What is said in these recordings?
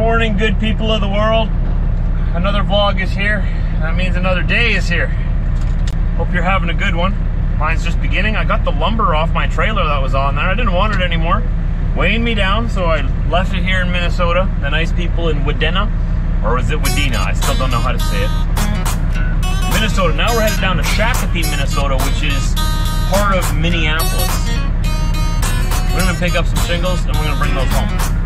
morning, good people of the world. Another vlog is here. That means another day is here. Hope you're having a good one. Mine's just beginning. I got the lumber off my trailer that was on there. I didn't want it anymore. Weighing me down, so I left it here in Minnesota. The nice people in Wadena, or is it Wadena? I still don't know how to say it. Minnesota. Now we're headed down to Shakopee, Minnesota, which is part of Minneapolis. We're gonna pick up some shingles and we're gonna bring those home.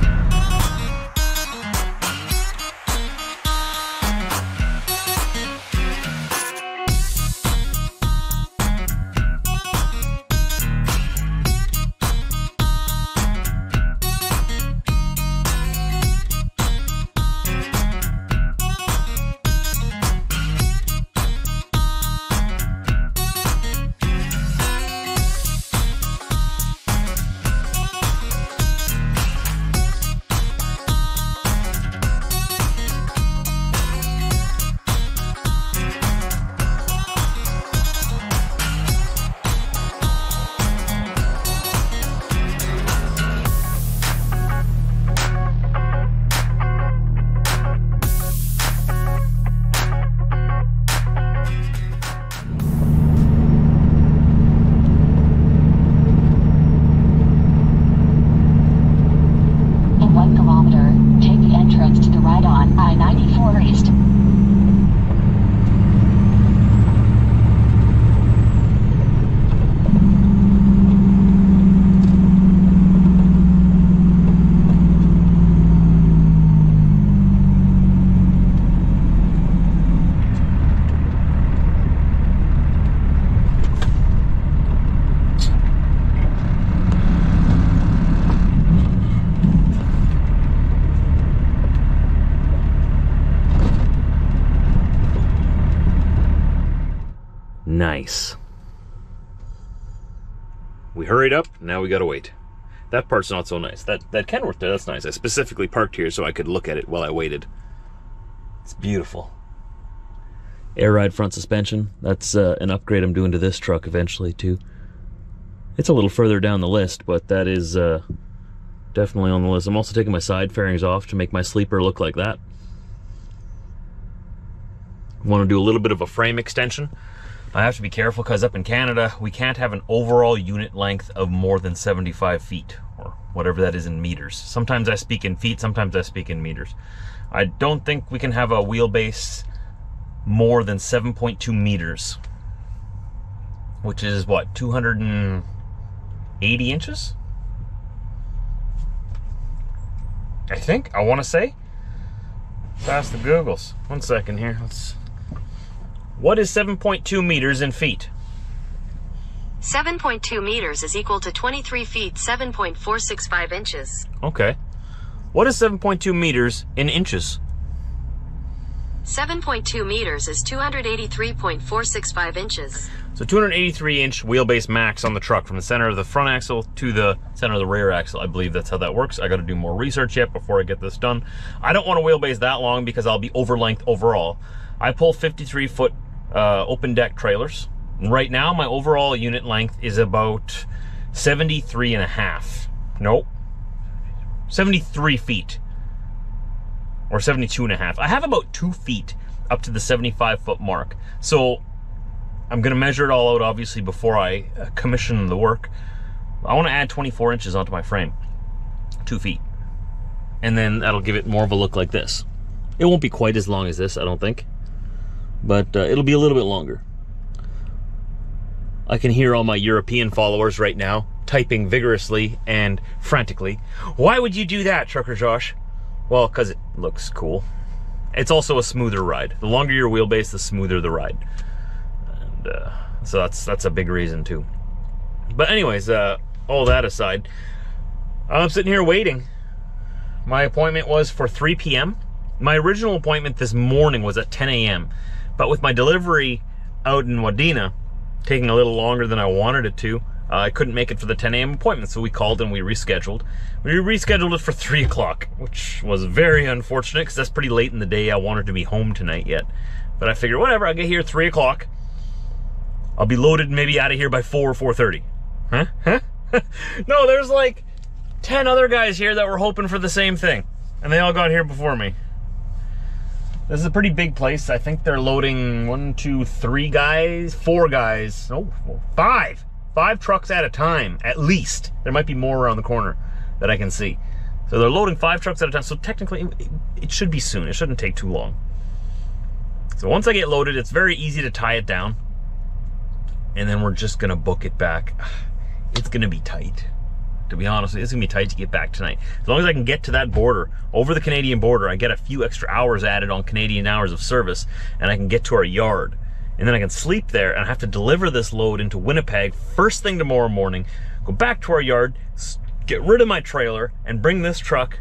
Now we gotta wait. That part's not so nice. That that Kenworth there, that's nice. I specifically parked here so I could look at it while I waited. It's beautiful. Air ride front suspension. That's uh, an upgrade I'm doing to this truck eventually too. It's a little further down the list, but that is uh, definitely on the list. I'm also taking my side fairings off to make my sleeper look like that. Want to do a little bit of a frame extension. I have to be careful because up in Canada, we can't have an overall unit length of more than 75 feet, or whatever that is in meters. Sometimes I speak in feet, sometimes I speak in meters. I don't think we can have a wheelbase more than 7.2 meters, which is what, 280 inches? I think, I want to say. Pass the Googles. One second here. Let's. What is 7.2 meters in feet? 7.2 meters is equal to 23 feet 7.465 inches. Okay. What is 7.2 meters in inches? 7.2 meters is 283.465 inches. So 283 inch wheelbase max on the truck from the center of the front axle to the center of the rear axle. I believe that's how that works. I got to do more research yet before I get this done. I don't want a wheelbase that long because I'll be over length overall. I pull 53 foot uh, open deck trailers. Right now, my overall unit length is about 73 and a half. Nope. 73 feet. Or 72 and a half. I have about two feet up to the 75 foot mark. So I'm going to measure it all out, obviously, before I uh, commission the work. I want to add 24 inches onto my frame. Two feet. And then that'll give it more of a look like this. It won't be quite as long as this, I don't think. But uh, it'll be a little bit longer. I can hear all my European followers right now typing vigorously and frantically. Why would you do that, Trucker Josh? Well, because it looks cool. It's also a smoother ride. The longer your wheelbase, the smoother the ride. And uh, so that's that's a big reason too. But anyways, uh, all that aside, I'm sitting here waiting. My appointment was for 3 p.m. My original appointment this morning was at 10 a.m. But with my delivery out in Wadena taking a little longer than I wanted it to, uh, I couldn't make it for the 10 a.m. appointment, so we called and we rescheduled. We rescheduled it for 3 o'clock, which was very unfortunate because that's pretty late in the day. I wanted to be home tonight yet. But I figured, whatever, I'll get here 3 o'clock. I'll be loaded and maybe out of here by 4 or 4.30. Huh? Huh? no, there's like 10 other guys here that were hoping for the same thing. and they all got here before me. This is a pretty big place. I think they're loading one, two, three guys, four guys. Oh, five. Five trucks at a time, at least. There might be more around the corner that I can see. So they're loading five trucks at a time. So technically, it, it should be soon. It shouldn't take too long. So once I get loaded, it's very easy to tie it down. And then we're just gonna book it back. It's gonna be tight. To be honest, it's gonna be tight to get back tonight. As long as I can get to that border, over the Canadian border, I get a few extra hours added on Canadian hours of service, and I can get to our yard. And then I can sleep there, and I have to deliver this load into Winnipeg first thing tomorrow morning, go back to our yard, get rid of my trailer, and bring this truck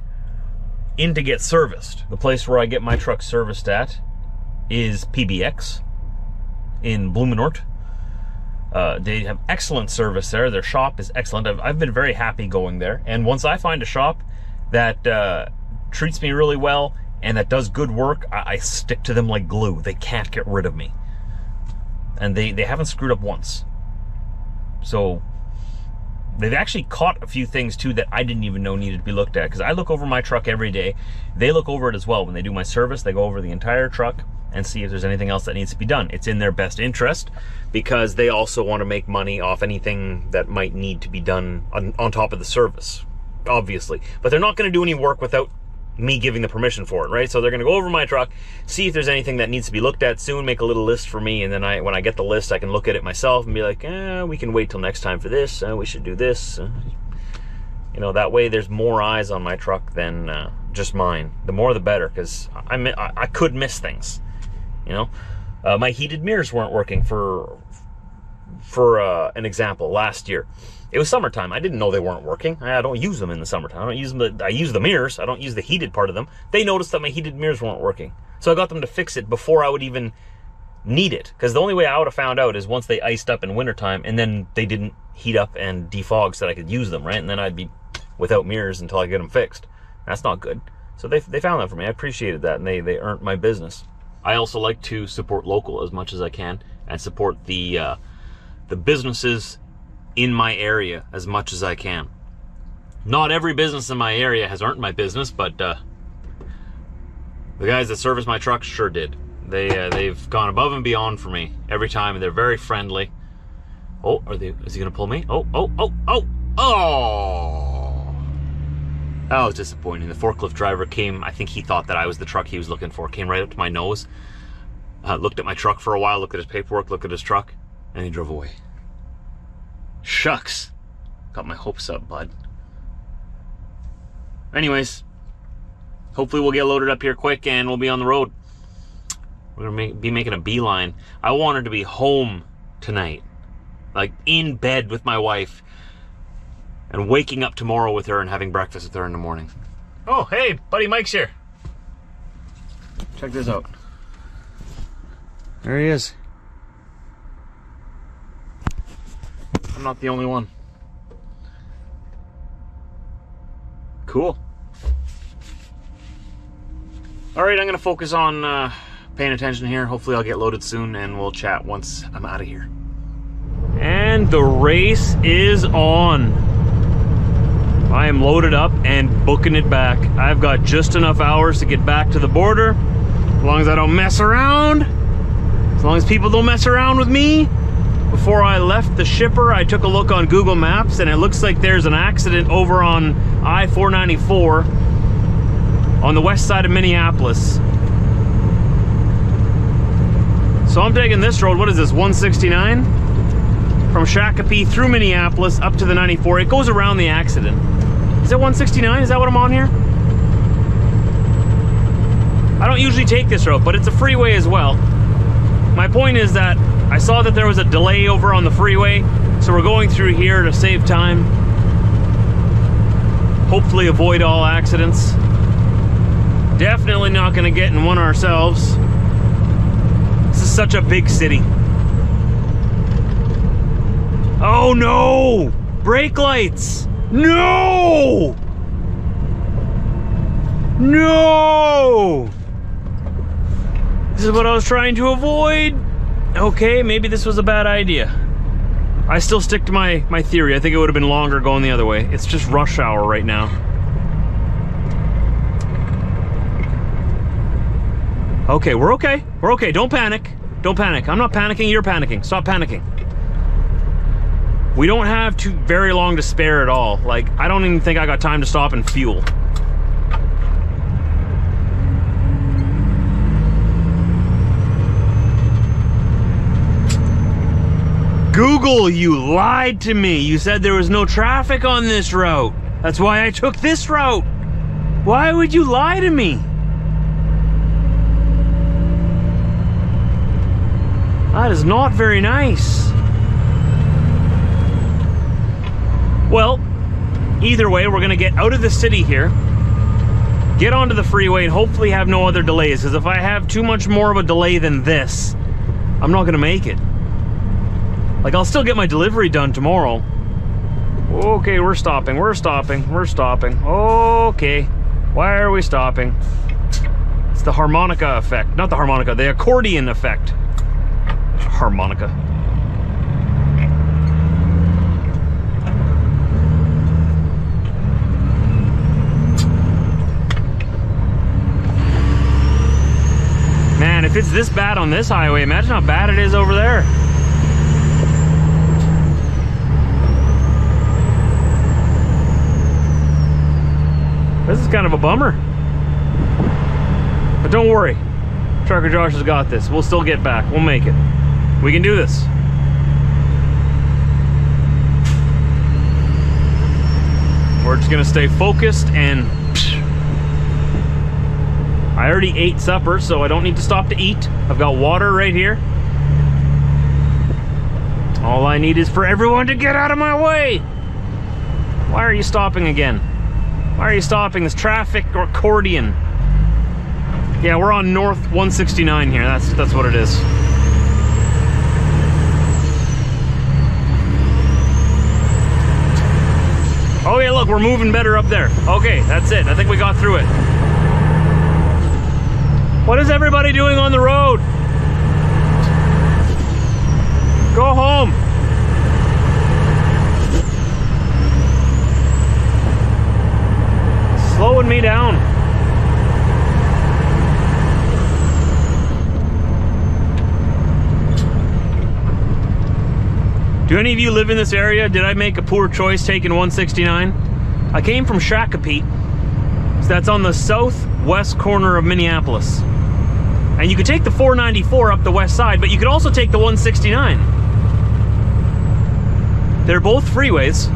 in to get serviced. The place where I get my truck serviced at is PBX in Blumenort. Uh, they have excellent service there. Their shop is excellent. I've, I've, been very happy going there. And once I find a shop that uh, treats me really well and that does good work, I, I, stick to them like glue. They can't get rid of me. And they, they haven't screwed up once. So they've actually caught a few things too that I didn't even know needed to be looked at. Because I look over my truck every day. They look over it as well. When they do my service, they go over the entire truck and see if there's anything else that needs to be done. It's in their best interest because they also want to make money off anything that might need to be done on, on top of the service, obviously. But they're not going to do any work without me giving the permission for it, right? So they're going to go over my truck, see if there's anything that needs to be looked at soon, make a little list for me, and then I, when I get the list, I can look at it myself and be like, eh, we can wait till next time for this. Uh, we should do this. Uh, you know, that way there's more eyes on my truck than uh, just mine. The more the better, because I, I, I could miss things. You know, uh, my heated mirrors weren't working for for uh, an example last year. It was summertime. I didn't know they weren't working. I don't use them in the summertime. I don't use them. I use the mirrors. I don't use the heated part of them. They noticed that my heated mirrors weren't working, so I got them to fix it before I would even need it. Because the only way I would have found out is once they iced up in wintertime and then they didn't heat up and defog so that I could use them, right? And then I'd be without mirrors until I get them fixed. That's not good. So they, they found that for me. I appreciated that, and they, they earned my business. I also like to support local as much as I can and support the uh, the businesses in my area as much as I can. Not every business in my area has earned my business, but uh, the guys that service my truck sure did. They uh, they've gone above and beyond for me every time, and they're very friendly. Oh, are they? Is he gonna pull me? Oh, oh, oh, oh, oh! That was disappointing. The forklift driver came, I think he thought that I was the truck he was looking for, came right up to my nose, uh, looked at my truck for a while, looked at his paperwork, looked at his truck, and he drove away. Shucks. Got my hopes up, bud. Anyways, hopefully we'll get loaded up here quick and we'll be on the road. We're gonna make, be making a beeline. I wanted to be home tonight, like in bed with my wife, and waking up tomorrow with her and having breakfast with her in the morning. Oh, hey, buddy Mike's here. Check this out. There he is. I'm not the only one. Cool. All right, I'm gonna focus on uh, paying attention here. Hopefully I'll get loaded soon and we'll chat once I'm out of here. And the race is on. I am loaded up and booking it back. I've got just enough hours to get back to the border. As long as I don't mess around. As long as people don't mess around with me. Before I left the shipper, I took a look on Google Maps and it looks like there's an accident over on I-494 on the west side of Minneapolis. So I'm taking this road, what is this, 169? From Shakopee through Minneapolis up to the 94. It goes around the accident. Is that 169? Is that what I'm on here? I don't usually take this road, but it's a freeway as well. My point is that I saw that there was a delay over on the freeway, so we're going through here to save time. Hopefully avoid all accidents. Definitely not gonna get in one ourselves. This is such a big city. Oh no! Brake lights! No! No! This is what I was trying to avoid. Okay, maybe this was a bad idea. I still stick to my, my theory. I think it would have been longer going the other way. It's just rush hour right now. Okay, we're okay. We're okay. Don't panic. Don't panic. I'm not panicking. You're panicking. Stop panicking. We don't have too very long to spare at all. Like, I don't even think I got time to stop and fuel. Google, you lied to me. You said there was no traffic on this route. That's why I took this route. Why would you lie to me? That is not very nice. Well, either way, we're gonna get out of the city here, get onto the freeway, and hopefully have no other delays. Because if I have too much more of a delay than this, I'm not gonna make it. Like, I'll still get my delivery done tomorrow. Okay, we're stopping, we're stopping, we're stopping. Okay, why are we stopping? It's the harmonica effect. Not the harmonica, the accordion effect. Harmonica. If it's this bad on this highway, imagine how bad it is over there. This is kind of a bummer. But don't worry. Trucker Josh has got this. We'll still get back. We'll make it. We can do this. We're just gonna stay focused and I already ate supper, so I don't need to stop to eat. I've got water right here. All I need is for everyone to get out of my way. Why are you stopping again? Why are you stopping? This traffic accordion. Yeah, we're on North 169 here. That's that's what it is. Oh yeah, look, we're moving better up there. Okay, that's it. I think we got through it. What is everybody doing on the road? Go home. Slowing me down. Do any of you live in this area? Did I make a poor choice taking 169? I came from Shakopee. So that's on the southwest corner of Minneapolis. And you could take the 494 up the west side, but you could also take the 169. They're both freeways.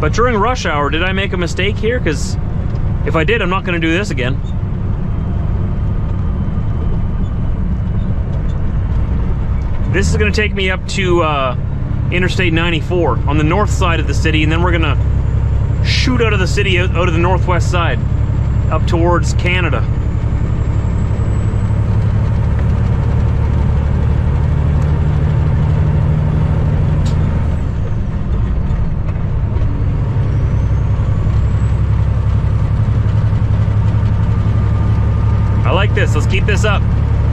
But during rush hour, did I make a mistake here? Because if I did, I'm not going to do this again. This is going to take me up to uh, Interstate 94 on the north side of the city, and then we're going to shoot out of the city, out, of the northwest side, up towards Canada. I like this. Let's keep this up.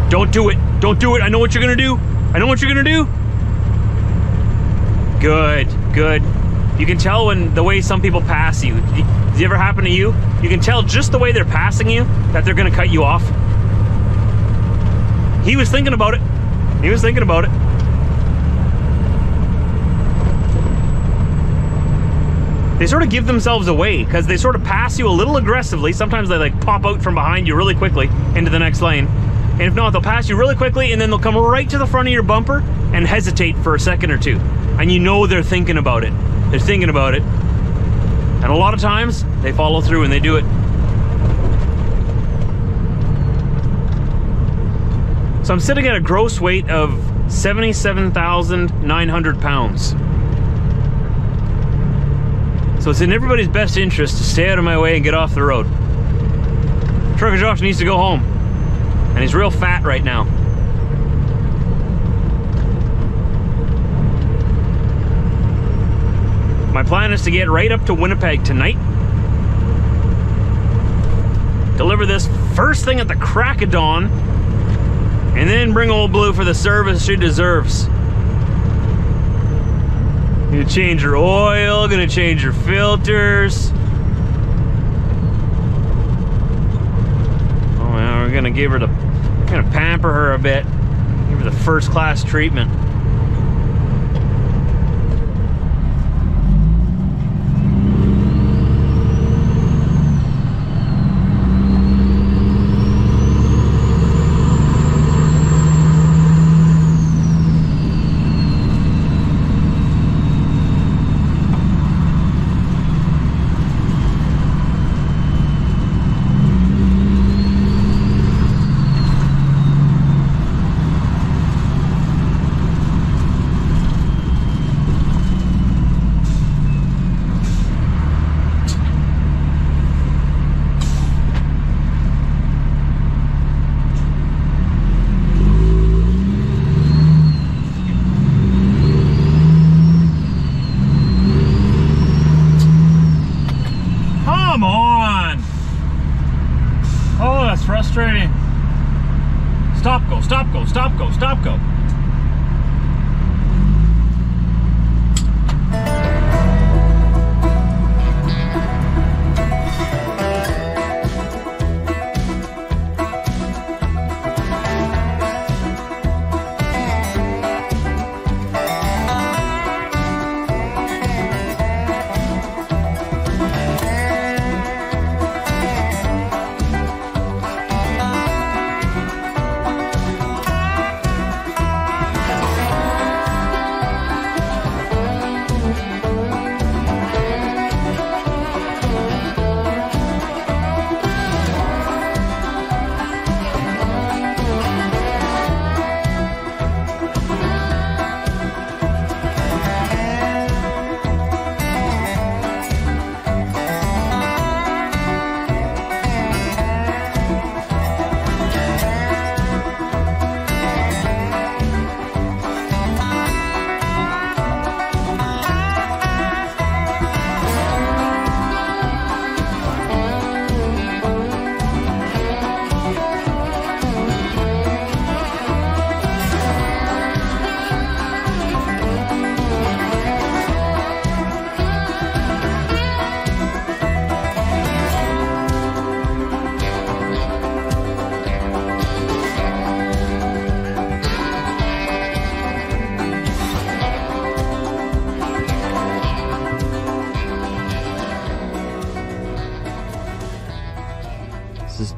Don't do it. Don't do it. I know what you're gonna do. I know what you're gonna do. Good, good. You can tell when the way some people pass you. Does it ever happen to you? You can tell just the way they're passing you that they're gonna cut you off. He was thinking about it. He was thinking about it. They sort of give themselves away because they sort of pass you a little aggressively. Sometimes they like pop out from behind you really quickly into the next lane. And if not, they'll pass you really quickly and then they'll come right to the front of your bumper and hesitate for a second or two. And you know they're thinking about it. They're thinking about it. And a lot of times they follow through and they do it. So I'm sitting at a gross weight of 77,900 pounds. So it's in everybody's best interest to stay out of my way and get off the road. Trucker Josh needs to go home. And he's real fat right now. My plan is to get right up to Winnipeg tonight. Deliver this first thing at the crack of dawn. And then bring old Blue for the service she deserves. Gonna change your oil, gonna change your filters. Oh well, we're gonna give her the, gonna pamper her a bit, give her the first class treatment. Come on! Oh, that's frustrating. Stop, go, stop, go, stop, go, stop, go.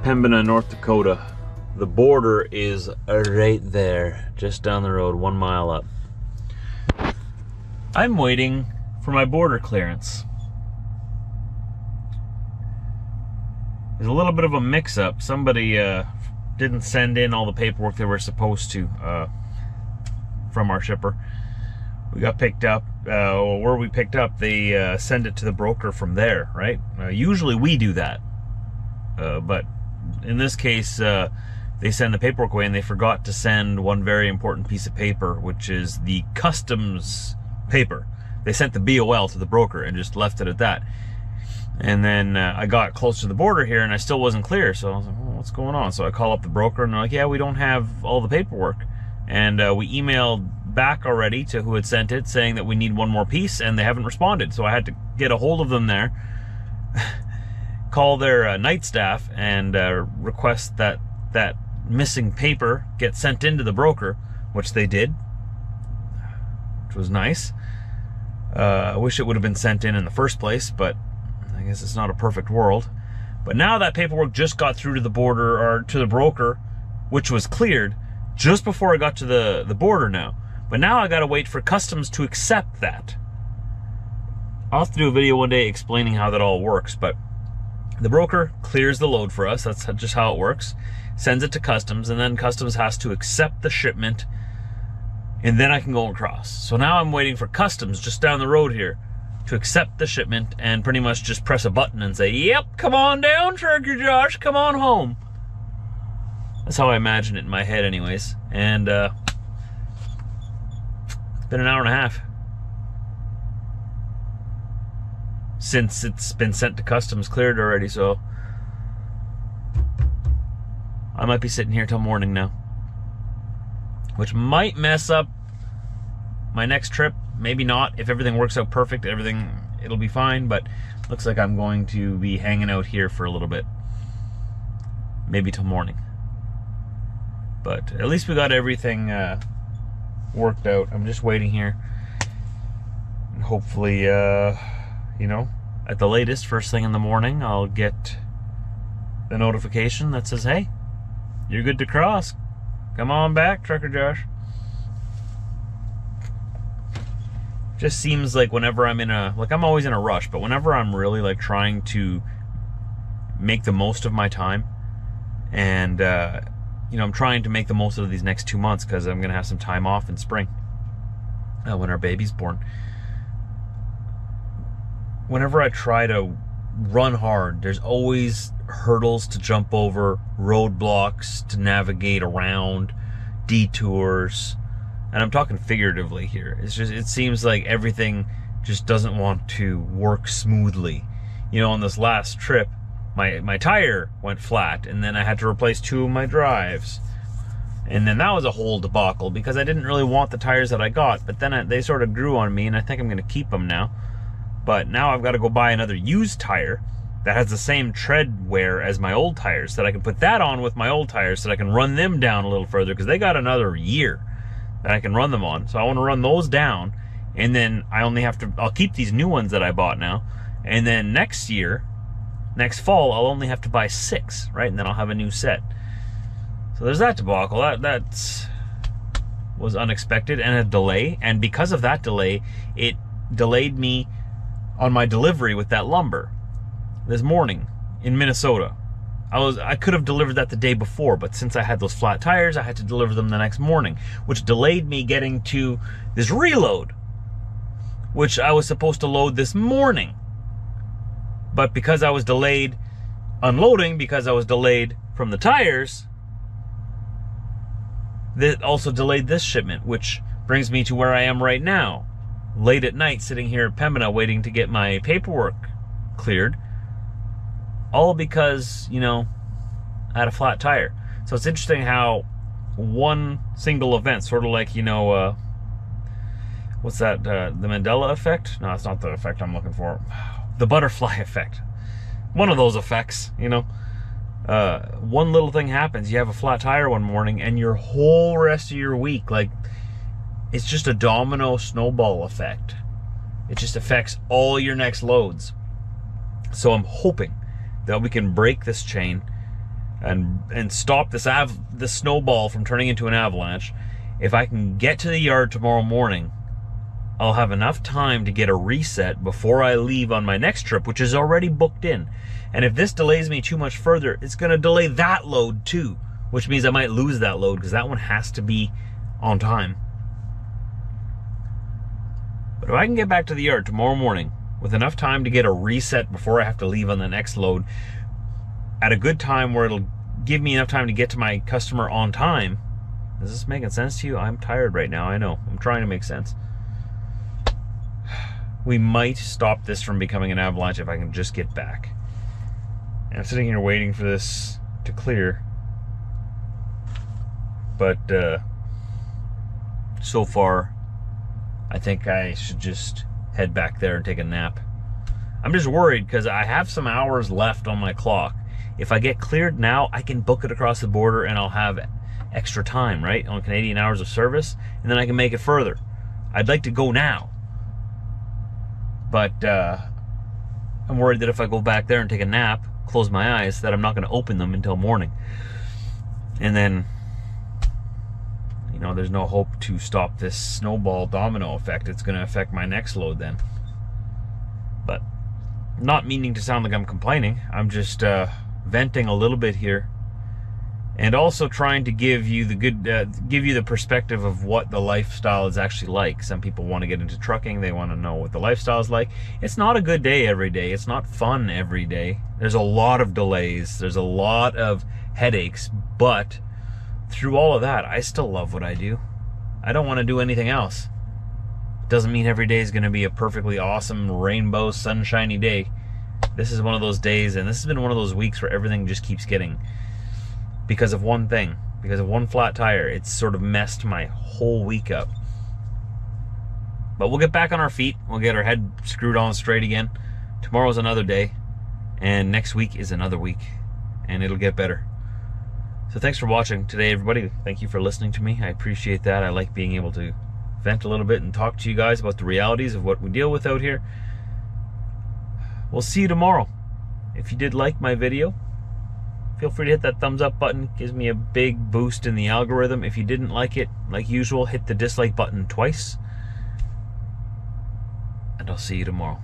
Pembina, North Dakota. The border is right there, just down the road, one mile up. I'm waiting for my border clearance. There's a little bit of a mix up. Somebody uh, didn't send in all the paperwork they were supposed to uh, from our shipper. We got picked up. Uh, where we picked up, they uh, send it to the broker from there, right? Uh, usually we do that. Uh, but in this case, uh, they send the paperwork away and they forgot to send one very important piece of paper, which is the customs paper. They sent the BOL to the broker and just left it at that. And then uh, I got close to the border here and I still wasn't clear. So I was like, what's going on? So I call up the broker and they're like, yeah, we don't have all the paperwork. And uh, we emailed back already to who had sent it saying that we need one more piece and they haven't responded. So I had to get a hold of them there call their uh, night staff and uh, request that that missing paper get sent into the broker, which they did, which was nice. Uh, I wish it would have been sent in in the first place, but I guess it's not a perfect world. But now that paperwork just got through to the border or to the broker, which was cleared just before I got to the, the border now. But now I gotta wait for customs to accept that. I'll have to do a video one day explaining how that all works, but the broker clears the load for us. That's just how it works. Sends it to customs, and then customs has to accept the shipment, and then I can go across. So now I'm waiting for customs just down the road here to accept the shipment and pretty much just press a button and say, "Yep, come on down, Trucker Josh, come on home." That's how I imagine it in my head, anyways. And uh, it's been an hour and a half. Since it's been sent to customs cleared already, so I might be sitting here till morning now. Which might mess up my next trip. Maybe not. If everything works out perfect, everything it'll be fine, but looks like I'm going to be hanging out here for a little bit. Maybe till morning. But at least we got everything uh, worked out. I'm just waiting here. And hopefully, uh, you know, at the latest, first thing in the morning, I'll get the notification that says, hey, you're good to cross. Come on back, Trucker Josh. Just seems like whenever I'm in a, like I'm always in a rush, but whenever I'm really like trying to make the most of my time and, uh, you know, I'm trying to make the most of these next two months because I'm going to have some time off in spring uh, when our baby's born. Whenever I try to run hard, there's always hurdles to jump over, roadblocks to navigate around, detours. And I'm talking figuratively here. It's just, it seems like everything just doesn't want to work smoothly. You know, on this last trip, my my tire went flat and then I had to replace two of my drives. And then that was a whole debacle because I didn't really want the tires that I got, but then I, they sort of grew on me and I think I'm going to keep them now. But now I've got to go buy another used tire that has the same tread wear as my old tires that I can put that on with my old tires so that I can run them down a little further because they got another year that I can run them on. So I want to run those down and then I only have to I'll keep these new ones that I bought now. And then next year next fall I'll only have to buy six, right? And then I'll have a new set. So there's that debacle. That that's was unexpected and a delay. And because of that delay, it delayed me on my delivery with that lumber this morning in Minnesota. I was I could have delivered that the day before, but since I had those flat tires, I had to deliver them the next morning, which delayed me getting to this reload, which I was supposed to load this morning. But because I was delayed unloading, because I was delayed from the tires, that also delayed this shipment, which brings me to where I am right now. Late at night, sitting here at Pembina waiting to get my paperwork cleared. All because, you know, I had a flat tire. So it's interesting how one single event, sort of like, you know, uh, what's that? Uh, the Mandela effect? No, it's not the effect I'm looking for the butterfly effect. One of those effects, you know. Uh, one little thing happens, you have a flat tire one morning, and your whole rest of your week, like, it's just a domino snowball effect. It just affects all your next loads. So I'm hoping that we can break this chain and and stop this av- this snowball from turning into an avalanche. If I can get to the yard tomorrow morning I'll have enough time to get a reset before I leave on my next trip, which is already booked in. And if this delays me too much further, it's going to delay that load too, which means I might lose that load because that one has to be on time. But if I can get back to the yard tomorrow morning with enough time to get a reset before I have to leave on the next load at a good time where it'll give me enough time to get to my customer on time. Is this making sense to you? I'm tired right now. I know. I'm trying to make sense we might stop this from becoming an avalanche if I can just get back. And I'm sitting here waiting for this to clear. But uh, so far, I think I should just head back there and take a nap. I'm just worried because I have some hours left on my clock. If I get cleared now, I can book it across the border and I'll have extra time, right? On Canadian hours of service, and then I can make it further. I'd like to go now but uh, I'm worried that if I go back there and take a nap, close my eyes, that I'm not going to open them until morning. And then, you know, there's no hope to stop this snowball domino effect. It's going to affect my next load then. But not meaning to sound like I'm complaining, I'm just uh, venting a little bit here. And also trying to give you the good uh, give you the perspective of what the lifestyle is actually like. Some people want to get into trucking. They want to know what the lifestyle is like. It's not a good day every day. It's not fun every day. There's a lot of delays. There's a lot of headaches. But through all of that i still love what i do i don't want to do anything else It doesn't mean every day is going to be a perfectly awesome rainbow sunshiny day this is one of those days and this has been one of those weeks where everything just keeps getting because of one thing, because of one flat tire. It's sort of messed my whole week up. But we'll get back on our feet. We'll get our head screwed on straight again. Tomorrow's another day, and next week is another week, and it'll get better. So thanks for watching today, everybody. Thank you for listening to me. I appreciate that. I like being able to vent a little bit and talk to you guys about the realities of what we deal with out here. We'll see you tomorrow. If you did like my video, feel free to hit that thumbs up button. It gives me a big boost in the algorithm. If you didn't like it, like usual, hit the dislike button twice. And I'll see you tomorrow.